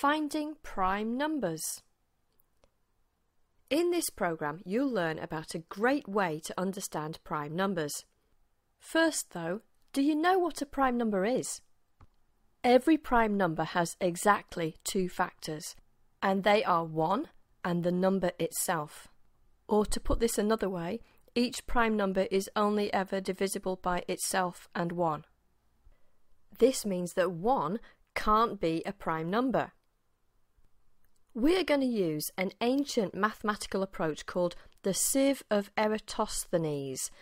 Finding prime numbers. In this program, you'll learn about a great way to understand prime numbers. First, though, do you know what a prime number is? Every prime number has exactly two factors, and they are 1 and the number itself. Or to put this another way, each prime number is only ever divisible by itself and 1. This means that 1 can't be a prime number. We're going to use an ancient mathematical approach called the sieve of Eratosthenes.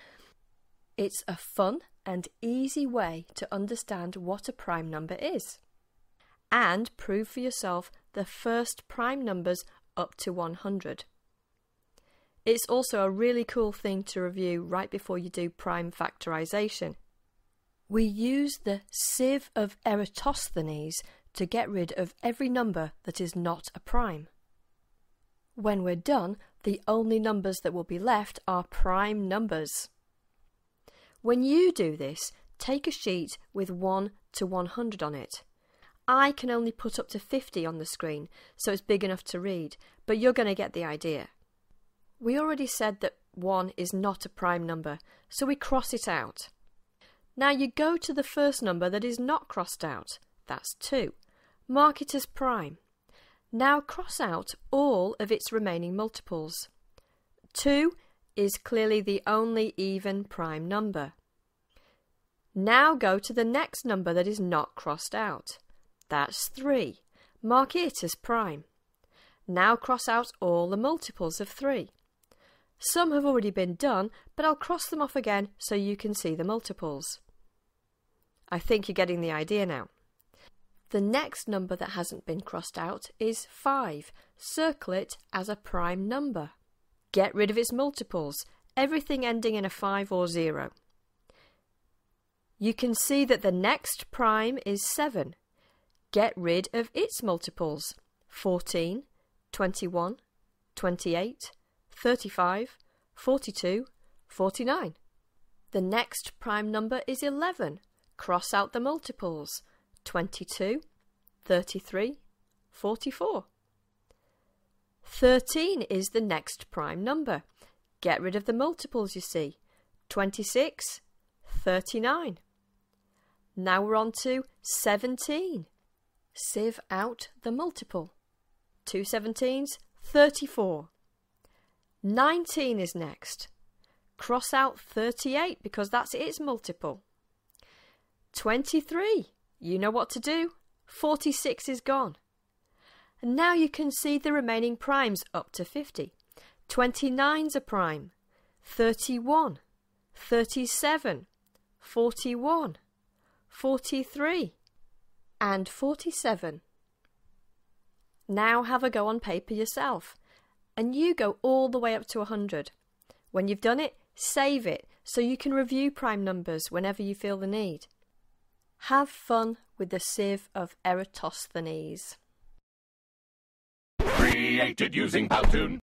It's a fun and easy way to understand what a prime number is and prove for yourself the first prime numbers up to 100. It's also a really cool thing to review right before you do prime factorization. We use the sieve of Eratosthenes to get rid of every number that is not a prime. When we're done, the only numbers that will be left are prime numbers. When you do this, take a sheet with 1 to 100 on it. I can only put up to 50 on the screen, so it's big enough to read, but you're going to get the idea. We already said that 1 is not a prime number, so we cross it out. Now you go to the first number that is not crossed out, that's 2. Mark it as prime. Now cross out all of its remaining multiples. 2 is clearly the only even prime number. Now go to the next number that is not crossed out. That's 3. Mark it as prime. Now cross out all the multiples of 3. Some have already been done, but I'll cross them off again so you can see the multiples. I think you're getting the idea now. The next number that hasn't been crossed out is 5. Circle it as a prime number. Get rid of its multiples, everything ending in a 5 or 0. You can see that the next prime is 7. Get rid of its multiples 14, 21, 28, 35, 42, 49. The next prime number is 11. Cross out the multiples 22, 33, 44. 13 is the next prime number. Get rid of the multiples, you see. 26, 39. Now we're on to 17. Sieve out the multiple. Two 17s, 34. 19 is next. Cross out 38 because that's its multiple. 23. You know what to do. 46 is gone. And now you can see the remaining primes up to 50. 29's a prime. 31. 37. 41. 43. And 47. Now have a go on paper yourself. And you go all the way up to 100. When you've done it, save it so you can review prime numbers whenever you feel the need. Have fun with the sieve of Eratosthenes. Created using Powtoon.